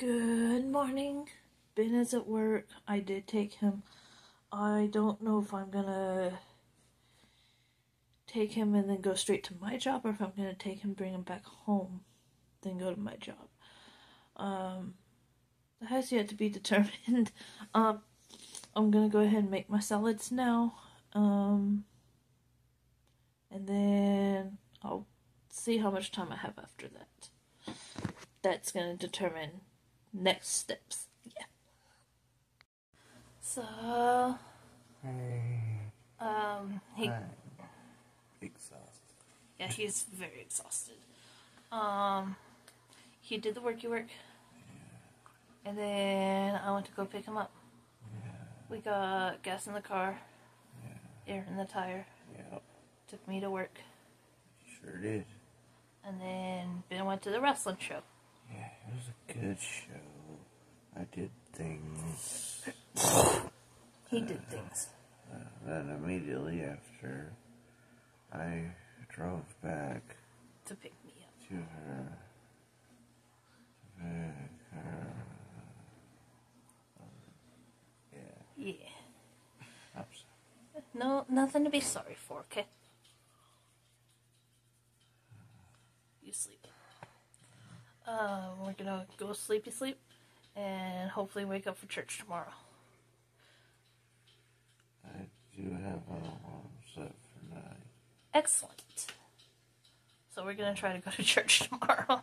Good morning. Ben is at work. I did take him. I don't know if I'm gonna take him and then go straight to my job or if I'm gonna take him, bring him back home, then go to my job. Um, that has yet to be determined. Um, I'm gonna go ahead and make my salads now. Um, and then I'll see how much time I have after that. That's gonna determine next steps. Yeah. So, um, he, exhausted. yeah, he's very exhausted. Um, he did the worky work, and then I went to go pick him up. We got gas in the car, air in the tire. Yep, Took me to work, sure did. and then Ben went to the wrestling show. Yeah, it was a good show. Did things. He did things. Then immediately after, I drove back to pick me up. to her. To pick her. Yeah, Yeah. I'm sorry. No, nothing to be sorry for, okay? You sleep. Uh, we're gonna go sleepy sleep and hopefully wake up for church tomorrow. I do have uh, a alarm set for nine. Excellent. So we're gonna try to go to church tomorrow.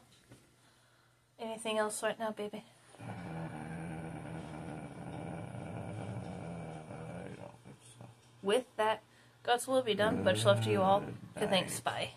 Anything else right now, baby? Uh, I don't think so. With that, God's will be done. Much love to you all. Good thanks. Bye.